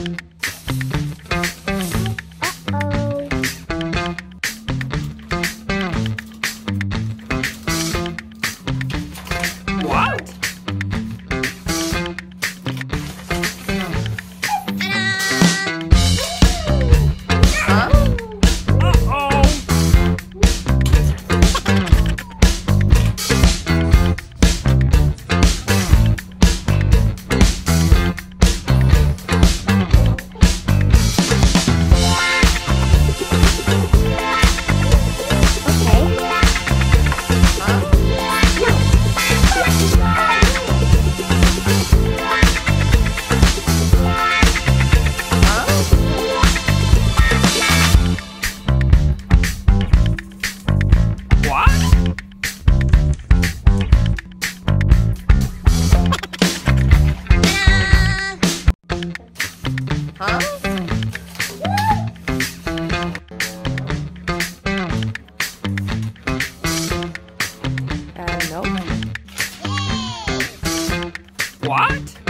Uh-oh. What? Uh, no. What?